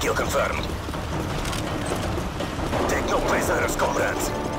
Kill confirmed. Take no prisoners, comrades.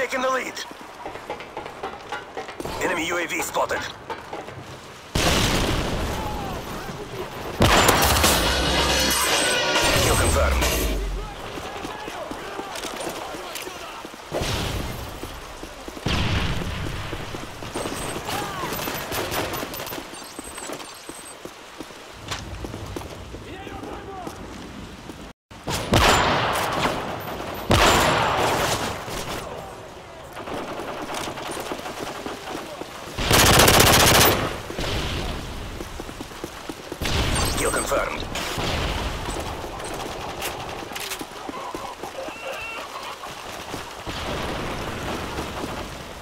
We've the lead. Enemy UAV spotted. Kill confirmed.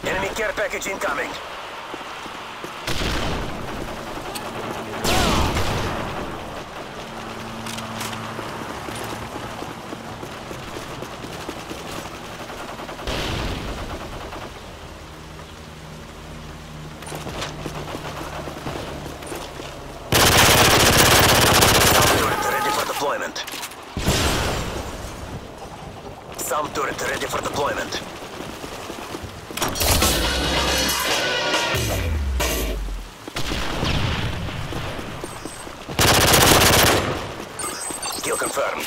Enemy care package incoming. SAM turret ready for deployment. SAM turret ready for deployment. Kill confirmed.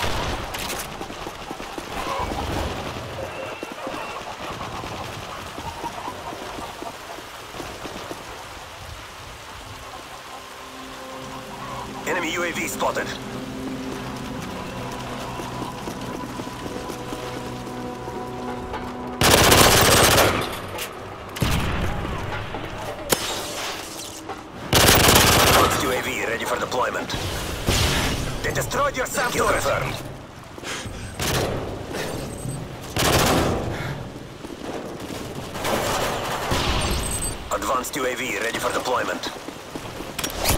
Enemy UAV spotted. For deployment. They destroyed your SAM Kill confirmed. Advanced UAV ready for deployment.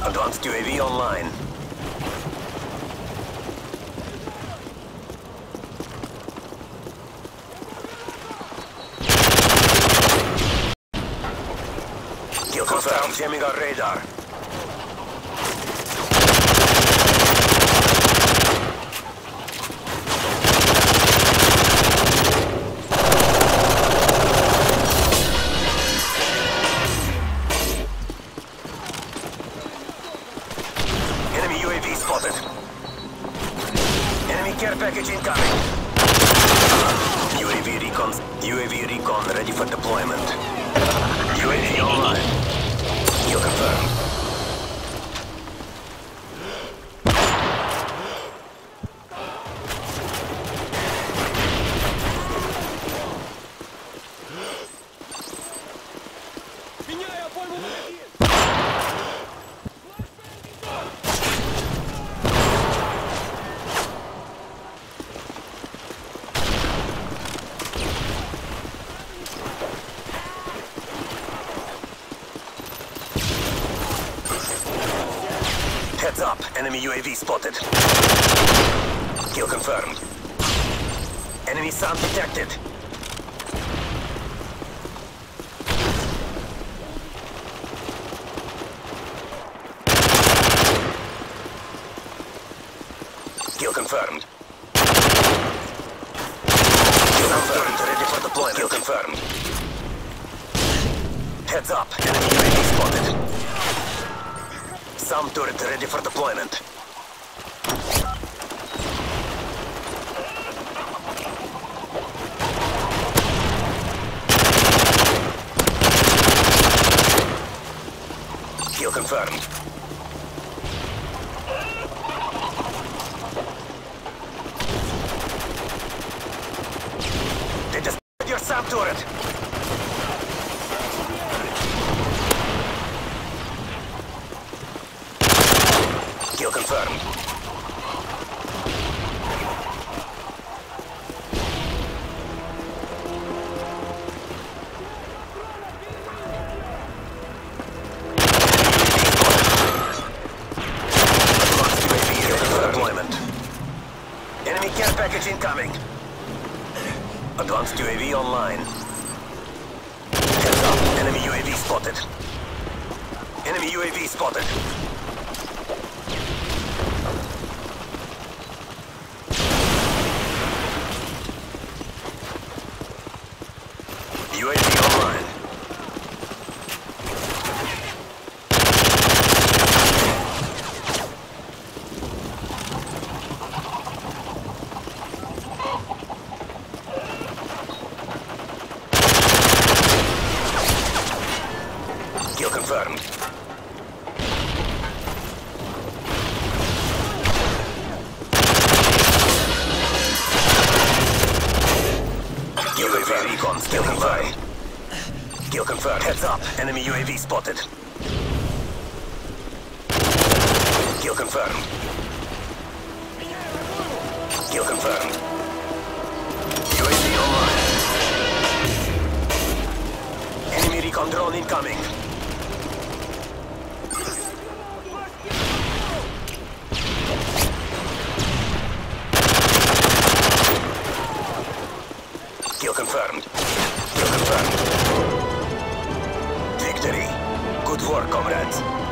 Advanced UAV online. Kill confirmed. Jamming our radar. UAV spotted. Enemy care package incoming. UAV recon. UAV recon ready for deployment. UAV online. Kill confirmed. Enemy UAV spotted. Kill confirmed. Enemy sound detected. Kill confirmed. Kill confirmed. Ready for deployment. Kill confirmed. Heads up. Enemy UAV spotted. SAM turret ready for deployment. Kill confirmed. Enemy care package incoming. Advanced UAV online. Heads up, enemy UAV spotted. Enemy UAV spotted. UAV online. Kill confirmed. Kill confirmed. Recon skill confirmed. Kill confirmed. Heads up. Enemy UAV spotted. Kill confirmed. Kill confirmed. UAV online. Enemy recon drone incoming. Kill confirmed. Kill confirmed. Comrades.